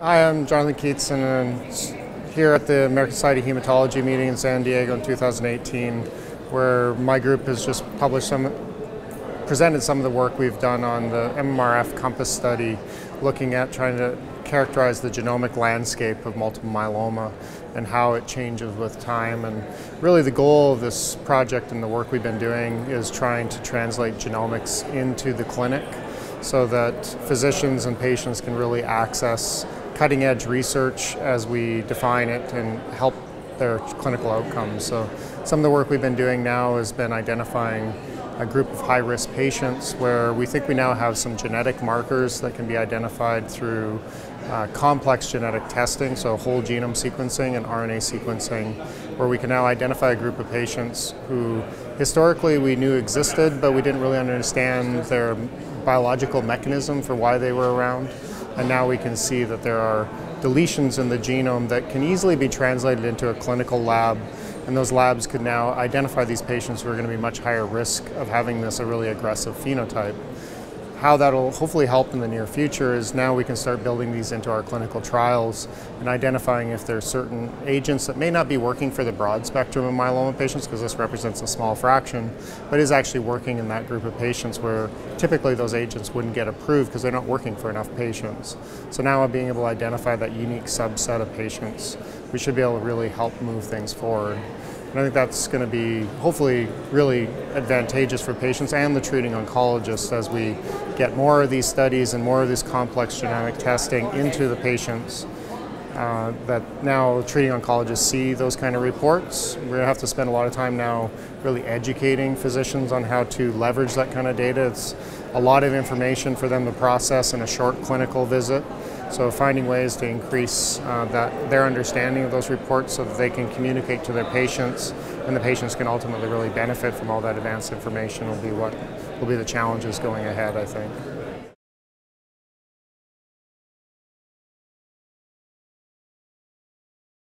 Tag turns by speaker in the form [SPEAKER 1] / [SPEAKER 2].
[SPEAKER 1] Hi, I'm Jonathan Keats, and I'm here at the American Society of Hematology meeting in San Diego in 2018, where my group has just published some, presented some of the work we've done on the MMRF COMPASS study, looking at trying to characterize the genomic landscape of multiple myeloma and how it changes with time. And really, the goal of this project and the work we've been doing is trying to translate genomics into the clinic so that physicians and patients can really access cutting edge research as we define it and help their clinical outcomes. So some of the work we've been doing now has been identifying a group of high risk patients where we think we now have some genetic markers that can be identified through uh, complex genetic testing, so whole genome sequencing and RNA sequencing, where we can now identify a group of patients who historically we knew existed, but we didn't really understand their biological mechanism for why they were around and now we can see that there are deletions in the genome that can easily be translated into a clinical lab. And those labs could now identify these patients who are going to be much higher risk of having this a really aggressive phenotype how that'll hopefully help in the near future is now we can start building these into our clinical trials and identifying if there's certain agents that may not be working for the broad spectrum of myeloma patients because this represents a small fraction, but is actually working in that group of patients where typically those agents wouldn't get approved because they're not working for enough patients. So now being able to identify that unique subset of patients, we should be able to really help move things forward. And I think that's going to be hopefully really advantageous for patients and the treating oncologists as we get more of these studies and more of this complex genomic testing into the patients. Uh, that now treating oncologists see those kind of reports. To have to spend a lot of time now really educating physicians on how to leverage that kind of data. It's a lot of information for them to process in a short clinical visit. So finding ways to increase uh, that their understanding of those reports so that they can communicate to their patients and the patients can ultimately really benefit from all that advanced information will be what will be the challenges going ahead, I think.